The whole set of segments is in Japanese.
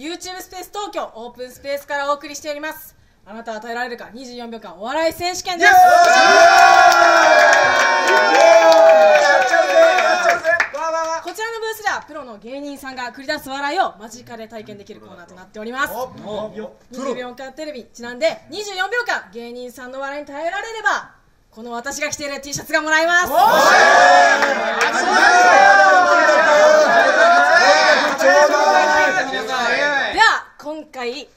YouTube スペース東京オープンスペースからお送りしております。あなたは耐えられるか24秒間お笑い選手権です。こちらのブースではプロの芸人さんが繰り出す笑いを間近で体験できるコーナーとなっております。24秒間テレビにちなんで24秒間芸人さんの笑いに耐えられればこの私が着ている T シャツがもらえます今回。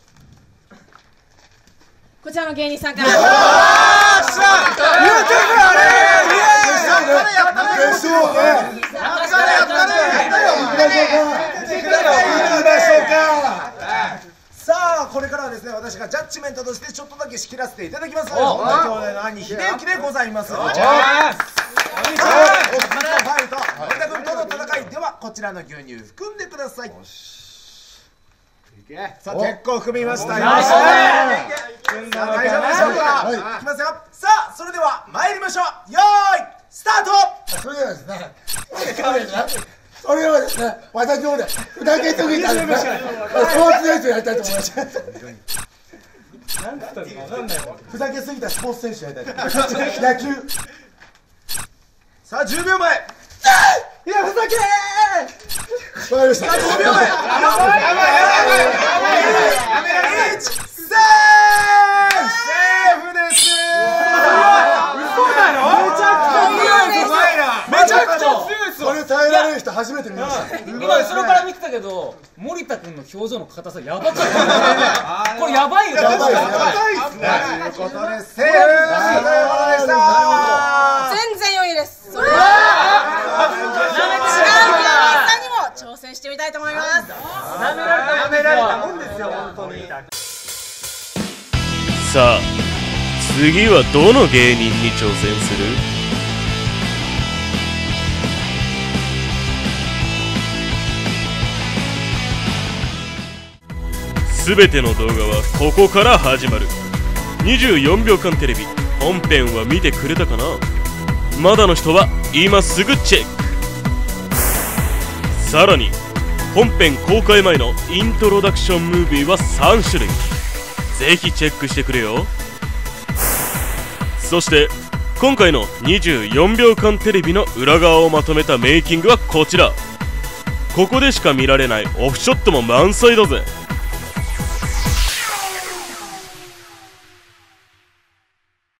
こちらの芸人さんから。さあこれからはですね私がジャッジメントとしてちょっとだけ仕切らせていただきます本田兄弟の兄秀幸でございますお願いしますファイト本田君との戦いではこちらの牛乳含んでくださいさあ結構含みました。よさあ大丈夫でしょうか？い。きますよ。さあそれでは参りましょう。よーいスタート。それではですね、それではですね、私の方で、ふざけすぎたですね、スポーツ選手やりたいと思います。ふざけすぎたスポーツ選手やりたい。野球。さあ10秒前。いや、ふざけ。ーわかりました。5秒前1セーフセーフですめちゃくちゃ強い。それ耐えられる人初めて見ました。今後ろから見てたけど森田君の表情の硬さやばかったこれやばい。よやばい。ですやばい。とい。うことでセーフとい。うことでした全然余裕ですそれでは違う芸人さんにたいと思います。さあ次はどの芸人に挑戦する？すべての動画はここから始まる。24秒間テレビ本編は見てくれたかな？まだの人は今すぐチェック。さらに本編公開前のイントロダクションムービーは3種類。ぜひチェックしてくれよ。そして今回の24秒間テレビの裏側をまとめたメイキングはこちら。ここでしか見られないオフショットも満載だぜ。